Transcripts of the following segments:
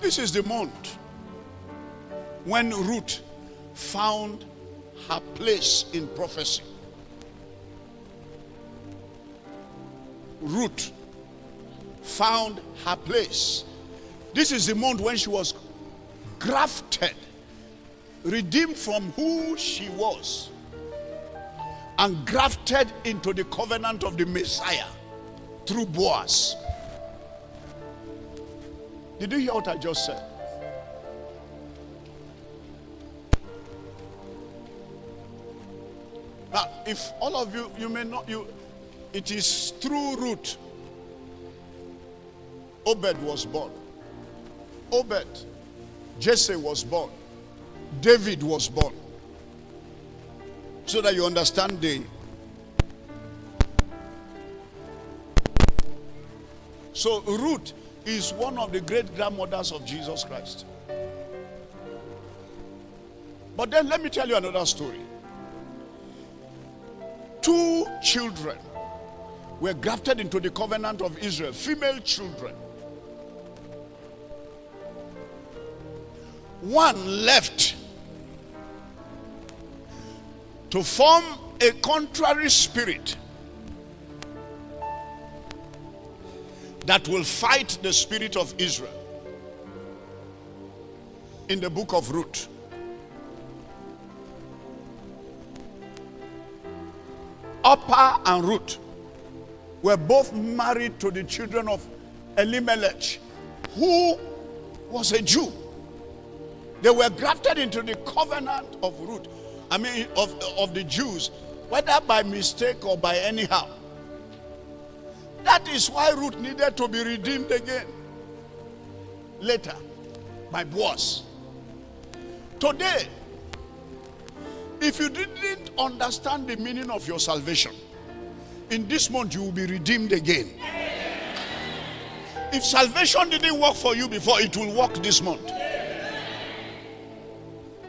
This is the month when Ruth found her place in prophecy. Ruth found her place. This is the month when she was grafted, redeemed from who she was, and grafted into the covenant of the Messiah through Boaz. Did you hear what I just said? Now, if all of you, you may not, you, it is through Ruth. Obed was born. Obed, Jesse was born. David was born. So that you understand the. So Ruth is one of the great grandmothers of Jesus Christ. But then let me tell you another story. Two children were grafted into the covenant of Israel, female children. One left to form a contrary spirit that will fight the spirit of Israel in the book of Ruth. Orpah and Ruth were both married to the children of Elimelech, who was a Jew. They were grafted into the covenant of Ruth, I mean, of, of the Jews, whether by mistake or by anyhow. That is why Ruth needed to be redeemed again. Later, by Boaz. Today, if you didn't understand the meaning of your salvation, in this month you will be redeemed again. If salvation didn't work for you before, it will work this month.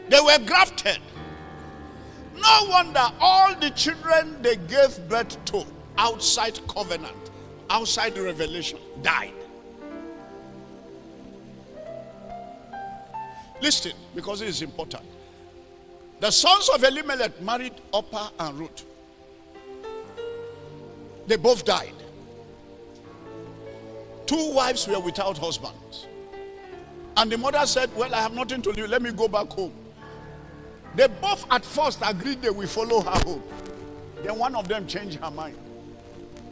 They were grafted. No wonder all the children they gave birth to outside covenant, outside the revelation, died. Listen, because it is important. The sons of Elimelech married Orpah and Ruth. They both died. Two wives were without husbands. And the mother said, Well, I have nothing to do. Let me go back home. They both at first agreed they will follow her home. Then one of them changed her mind.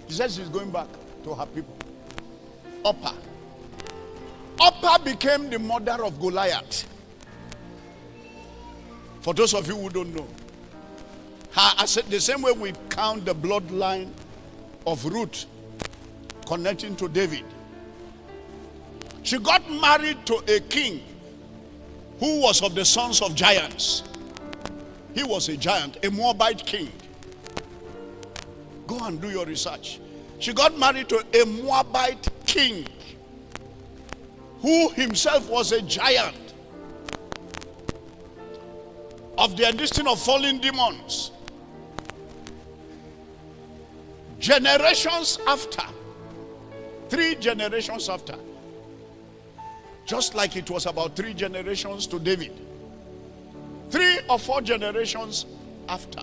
She says she's going back to her people. Orpah. Orpah became the mother of Goliath. For those of you who don't know, her, the same way we count the bloodline of Ruth connecting to David. She got married to a king who was of the sons of giants. He was a giant, a Moabite king. Go and do your research. She got married to a Moabite king who himself was a giant of the existence of fallen demons. Generations after, three generations after, just like it was about three generations to David, three or four generations after,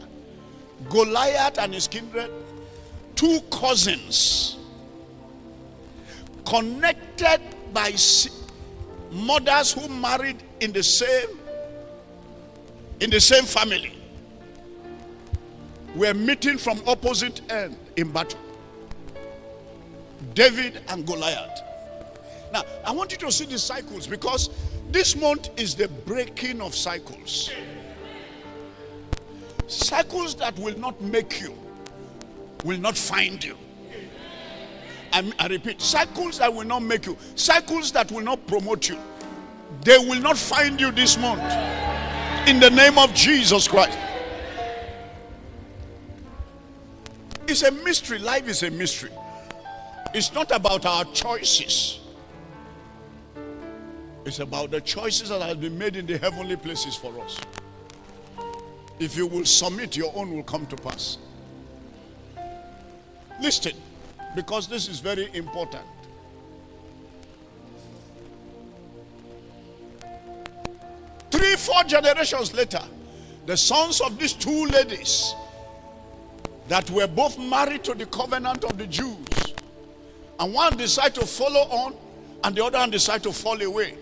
Goliath and his kindred, two cousins, connected by mothers who married in the same in the same family were meeting from opposite end in battle. David and Goliath. Now, I want you to see the cycles because this month is the breaking of cycles. Cycles that will not make you, will not find you. I, I repeat, cycles that will not make you, cycles that will not promote you, they will not find you this month in the name of Jesus Christ. It's a mystery. Life is a mystery. It's not about our choices. It's about the choices that have been made in the heavenly places for us. If you will submit, your own will come to pass. Listen, because this is very important. Three, four generations later, the sons of these two ladies that were both married to the covenant of the Jews, and one decided to follow on, and the other one decided to fall away.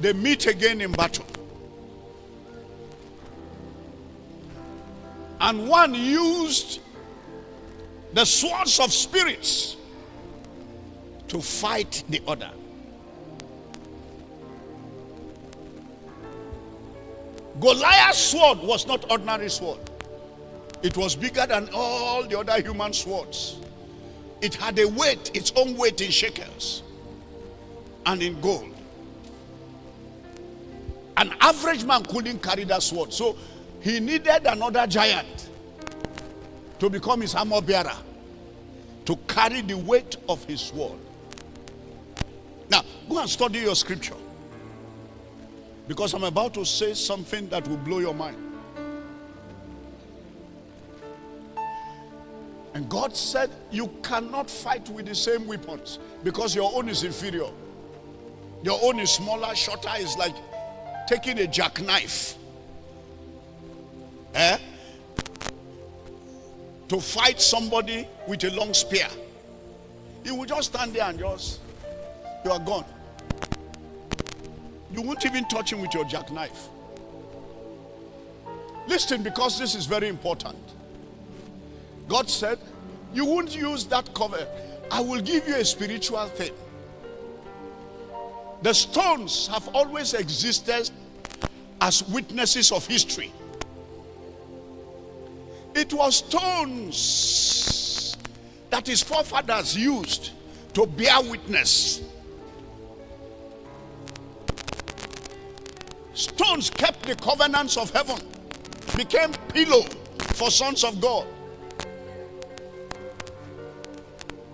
They meet again in battle. And one used the swords of spirits to fight the other. Goliath's sword was not ordinary sword. It was bigger than all the other human swords. It had a weight, its own weight in shekels and in gold. An average man couldn't carry that sword. So he needed another giant to become his armor bearer, to carry the weight of his sword. Now, go and study your scripture. Because I'm about to say something that will blow your mind. And God said, You cannot fight with the same weapons because your own is inferior. Your own is smaller, shorter, is like taking a jackknife. Eh? To fight somebody with a long spear. You will just stand there and just, you are gone. You won't even touch him with your jackknife. Listen, because this is very important. God said, You won't use that cover. I will give you a spiritual thing. The stones have always existed as witnesses of history. It was stones that his forefathers used to bear witness. Stones kept the covenants of heaven, became pillow for sons of God.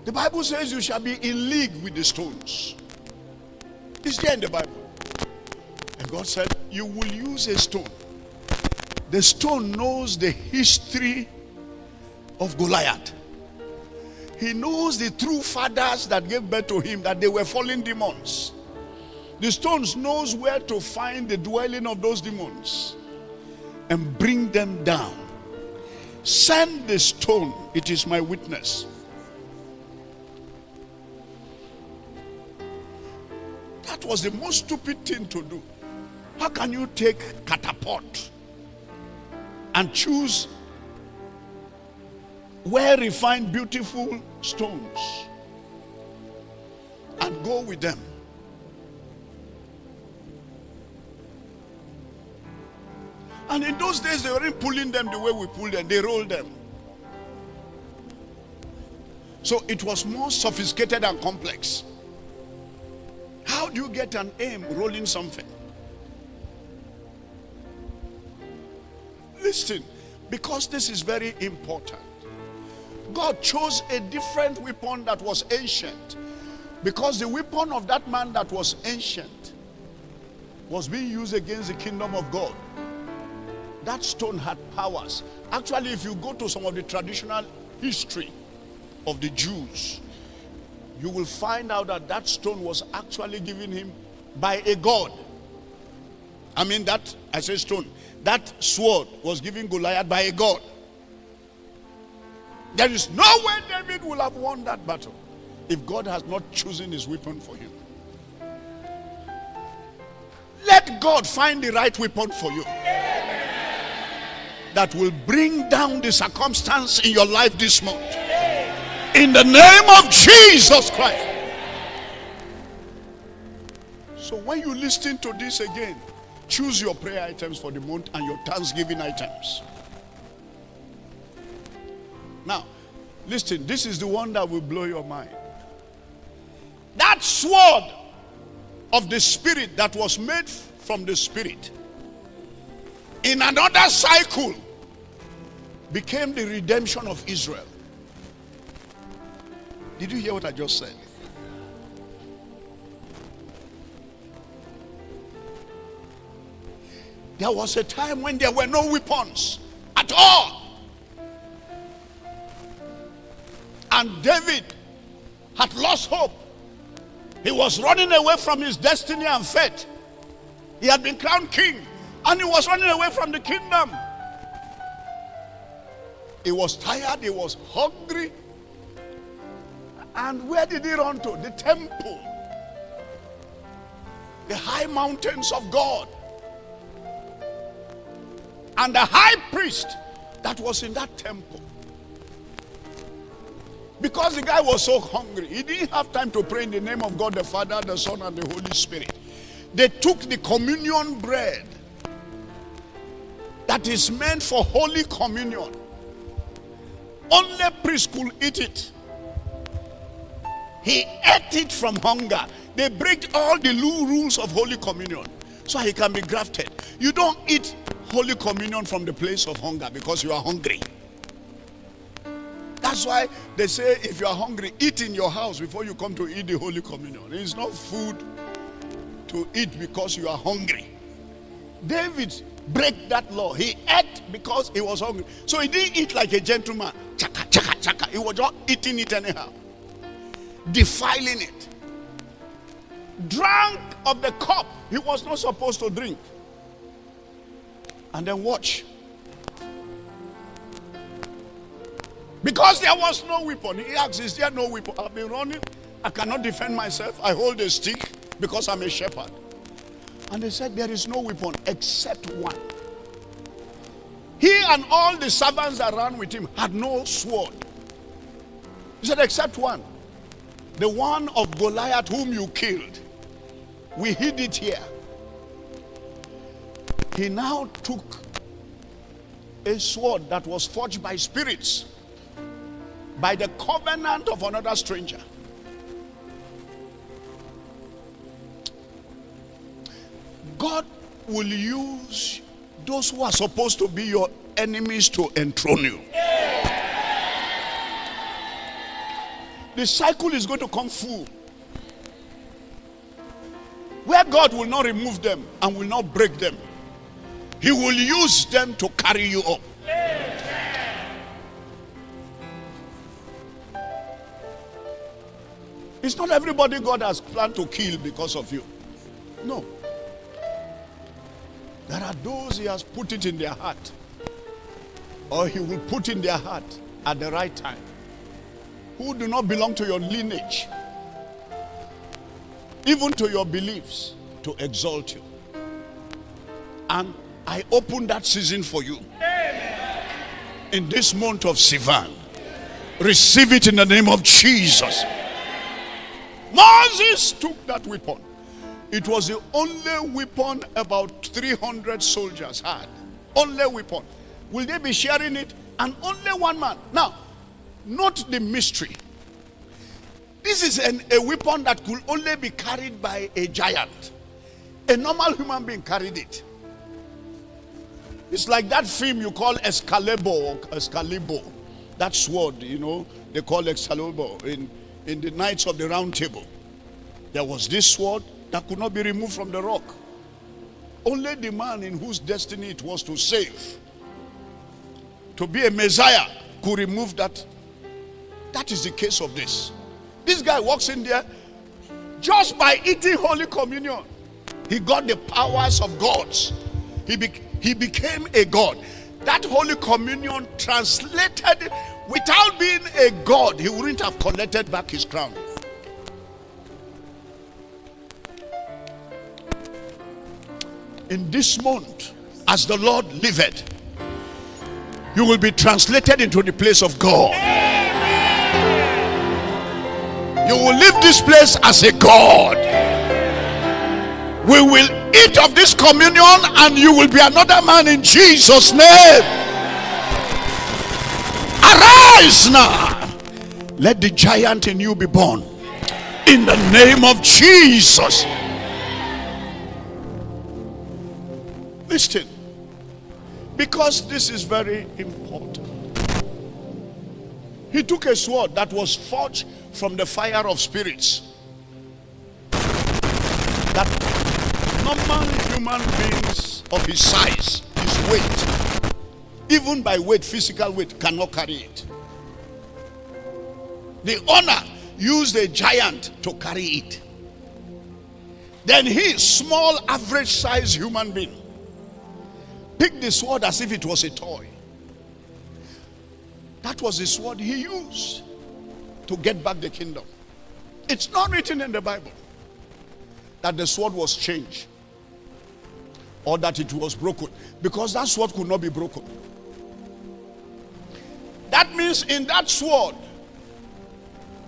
The Bible says you shall be in league with the stones. It's there in the Bible. And God said, You will use a stone. The stone knows the history of Goliath. He knows the true fathers that gave birth to him, that they were fallen demons. The stones knows where to find the dwelling of those demons and bring them down. Send the stone, it is my witness. That was the most stupid thing to do. How can you take catapult and choose well refined, beautiful stones and go with them? And in those days, they weren't pulling them the way we pull them, they rolled them. So it was more sophisticated and complex. How do you get an aim rolling something? Listen, because this is very important. God chose a different weapon that was ancient. Because the weapon of that man that was ancient was being used against the kingdom of God. That stone had powers. Actually, if you go to some of the traditional history of the Jews, you will find out that that stone was actually given him by a god. I mean, that, I say stone, that sword was given Goliath by a god. There is no way David will have won that battle if God has not chosen his weapon for him. Let God find the right weapon for you that will bring down the circumstance in your life this month. In the name of Jesus Christ. So when you listen to this again, choose your prayer items for the month and your thanksgiving items. Now, listen, this is the one that will blow your mind. That sword of the Spirit that was made from the Spirit in another cycle became the redemption of Israel. Did you hear what I just said? There was a time when there were no weapons at all. And David had lost hope. He was running away from his destiny and fate. He had been crowned king and he was running away from the kingdom. He was tired, he was hungry. And where did he run to? The temple, the high mountains of God. And the high priest that was in that temple. Because the guy was so hungry, he didn't have time to pray in the name of God the Father, the Son, and the Holy Spirit. They took the communion bread that is meant for Holy Communion. Only priest could eat it. He ate it from hunger. They break all the rules of Holy Communion so he can be grafted. You don't eat Holy Communion from the place of hunger because you are hungry. That's why they say if you are hungry, eat in your house before you come to eat the Holy Communion. It's not food to eat because you are hungry. David break that law. He ate because he was hungry. So he didn't eat like a gentleman. Chaka, chaka, chaka. He was just eating it anyhow. Defiling it. Drank of the cup he was not supposed to drink. And then watch. Because there was no weapon. He asked, Is there no weapon? I've been running. I cannot defend myself. I hold a stick because I'm a shepherd. And they said, There is no weapon except one. He and all the servants that ran with him had no sword. He said, Except one. The one of Goliath whom you killed. We hid it here. He now took a sword that was forged by spirits, by the covenant of another stranger. God will use those who are supposed to be your enemies to enthrone you. The cycle is going to come full. Where God will not remove them and will not break them, He will use them to carry you up. It's not everybody God has planned to kill because of you. No. There are those He has put it in their heart, or He will put in their heart at the right time, who do not belong to your lineage, even to your beliefs, to exalt you. And I open that season for you in this month of Sivan. Receive it in the name of Jesus. Moses took that weapon. It was the only weapon about 300 soldiers had. Only weapon. Will they be sharing it? And only one man. Now, not the mystery. This is an, a weapon that could only be carried by a giant. A normal human being carried it. It's like that film you call Excalibur Excalibur. That sword, you know, they call Excalibur in, in the Knights of the Round Table. There was this sword that could not be removed from the rock. Only the man in whose destiny it was to save, to be a Messiah, could remove that. That is the case of this. This guy walks in there just by eating Holy Communion. He got the powers of gods. He, be, he became a God. That Holy Communion translated without being a God, he wouldn't have collected back his crown. in this month, as the Lord liveth, you will be translated into the place of God. You will leave this place as a God. We will eat of this communion and you will be another man in Jesus' name. Arise now. Let the giant in you be born. In the name of Jesus. Listen, because this is very important. He took a sword that was forged from the fire of spirits. That normal human beings of his size, his weight, even by weight, physical weight, cannot carry it. The honor used a giant to carry it. Then he, small, average size human being, picked the sword as if it was a toy. That was the sword he used to get back the kingdom. It's not written in the Bible that the sword was changed or that it was broken because that sword could not be broken. That means in that sword,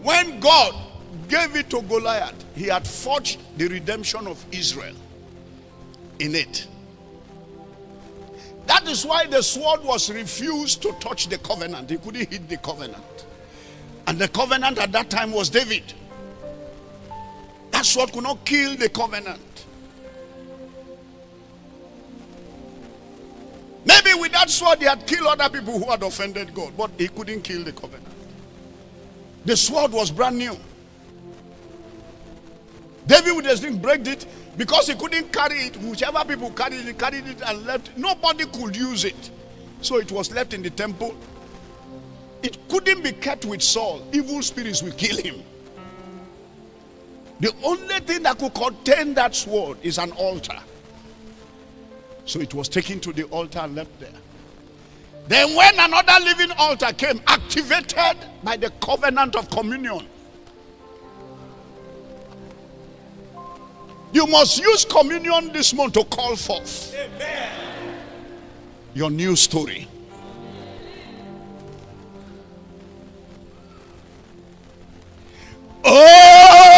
when God gave it to Goliath, he had forged the redemption of Israel in it. That is why the sword was refused to touch the covenant. He couldn't hit the covenant. And the covenant at that time was David. That sword could not kill the covenant. Maybe with that sword he had killed other people who had offended God, but he couldn't kill the covenant. The sword was brand new. David would just break it because he couldn't carry it. Whichever people carried it, carried it and left. Nobody could use it. So it was left in the temple. It couldn't be kept with Saul. Evil spirits will kill him. The only thing that could contain that sword is an altar. So it was taken to the altar and left there. Then, when another living altar came, activated by the covenant of communion, you must use communion this month to call forth Amen. your new story. Oh,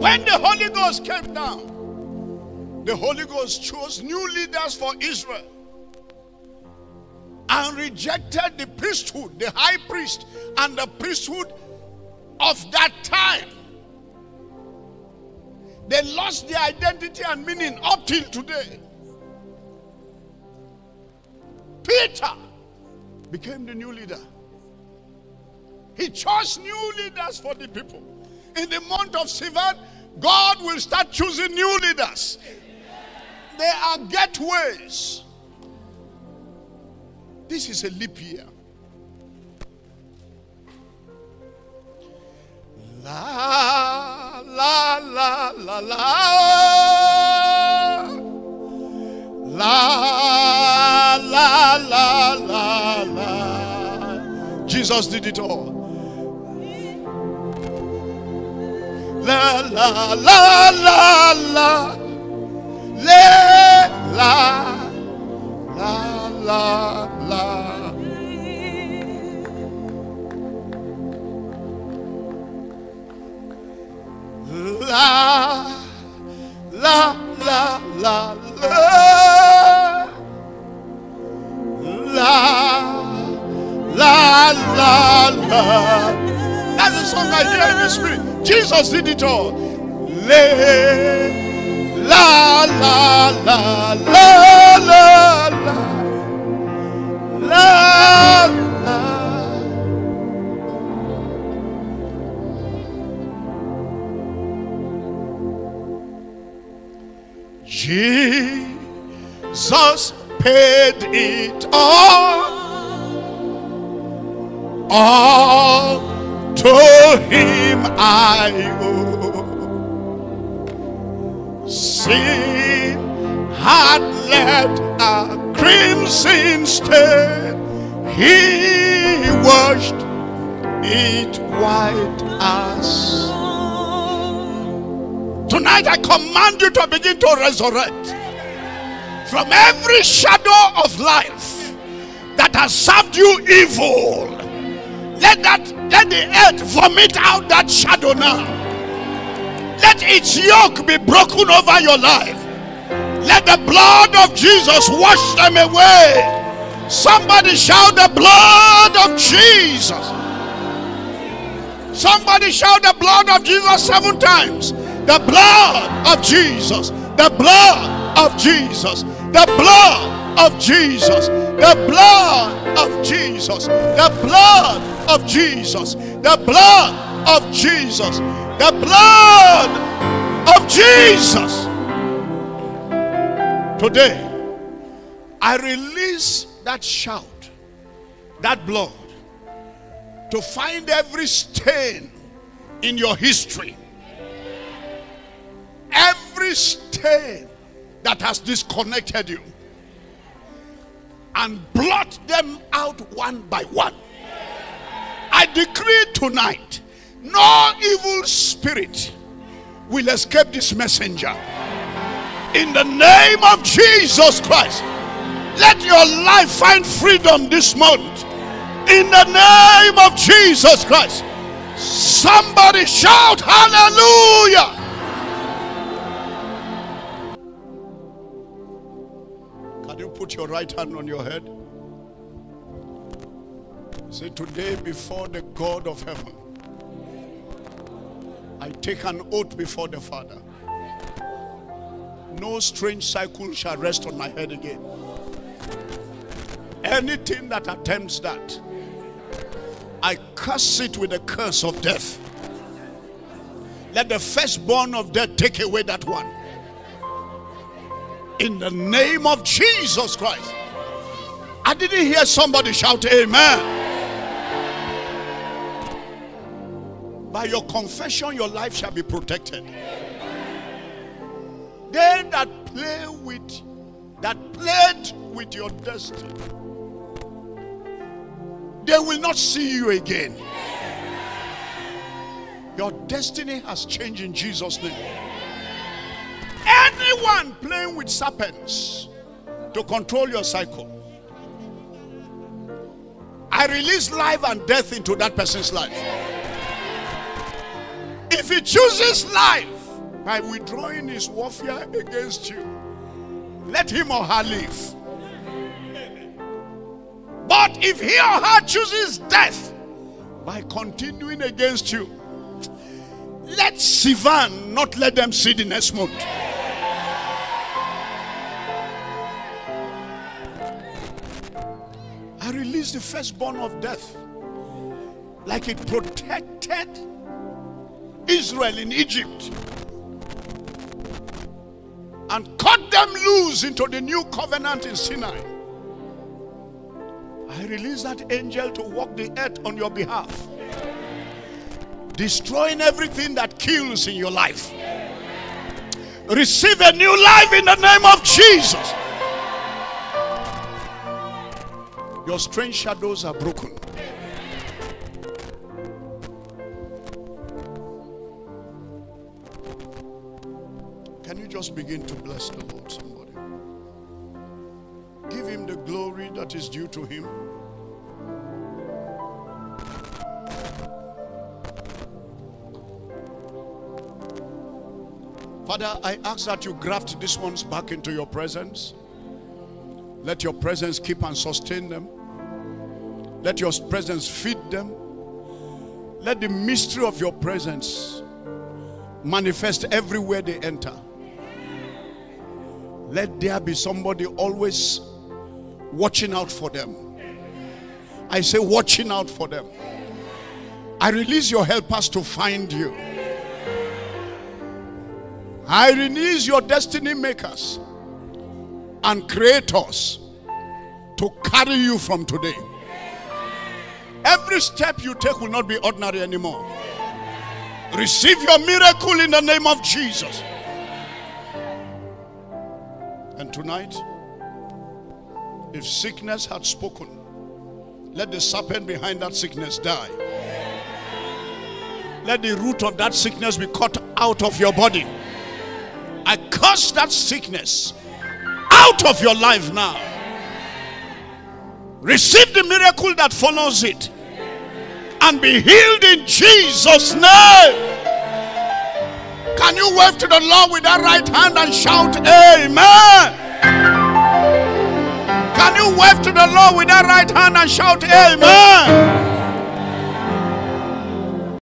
When the Holy Ghost came down, the Holy Ghost chose new leaders for Israel and rejected the priesthood, the high priest, and the priesthood of that time. They lost their identity and meaning up till today. Peter became the new leader. He chose new leaders for the people. In the month of Sivan, God will start choosing new leaders. They are gateways. This is a leap year. La, la, la, la, la. La, la, la, la, la. Jesus did it all. La, la, la, la, la. Le, la, la, la, la. La, la, la, la, la. La, la, la, la. That's the song I hear in the spirit. Jesus did it all. Le, la, la, la, la, la, la. La, la. Jesus paid it all. All to him I owe. Sin had left a crimson stain. He washed it white as. Tonight I command you to begin to resurrect from every shadow of life that has served you evil. Let that let the earth vomit out that shadow now. Let its yoke be broken over your life. Let the blood of Jesus wash them away. Somebody shout the blood of Jesus. Somebody shout the blood of Jesus seven times. The blood of Jesus. The blood of Jesus. The blood of Jesus. The blood of Jesus. The blood of Jesus. The blood of Jesus. The blood of Jesus. Today, I release that shout, that blood, to find every stain in your history, every stain that has disconnected you, and blot them out one by one. I decree tonight no evil spirit will escape this messenger in the name of Jesus Christ. Let your life find freedom this month in the name of Jesus Christ. Somebody shout hallelujah. Your right hand on your head? Say, Today, before the God of heaven, I take an oath before the Father no strange cycle shall rest on my head again. Anything that attempts that, I curse it with the curse of death. Let the firstborn of death take away that one. In the name of Jesus Christ. I didn't hear somebody shout amen. By your confession, your life shall be protected. They that play with, that played with your destiny, they will not see you again. Your destiny has changed in Jesus' name. Anyone playing with serpents to control your cycle, I release life and death into that person's life. If he chooses life, by withdrawing his warfare against you. Let him or her live. But if he or her chooses death by continuing against you, let Sivan not let them see the next month. I release the firstborn of death like it protected Israel in Egypt and cut them loose into the new covenant in Sinai. I release that angel to walk the earth on your behalf, destroying everything that kills in your life. Receive a new life in the name of Jesus. Your strange shadows are broken. Can you just begin to bless the Lord, somebody. Give him the glory that is due to him. Father, I ask that you graft these ones back into your presence. Let your presence keep and sustain them. Let your presence feed them. Let the mystery of your presence manifest everywhere they enter. Let there be somebody always watching out for them. I say, watching out for them. I release your helpers to find you. I release your destiny makers and creators to carry you from today. Every step you take will not be ordinary anymore. Receive your miracle in the name of Jesus. And tonight, if sickness had spoken, let the serpent behind that sickness die. Let the root of that sickness be cut out of your body. I curse that sickness out of your life now. Receive the miracle that follows it and be healed in Jesus' name. Can you wave to the Lord with that right hand and shout, Amen? Can you wave to the Lord with that right hand and shout, Amen?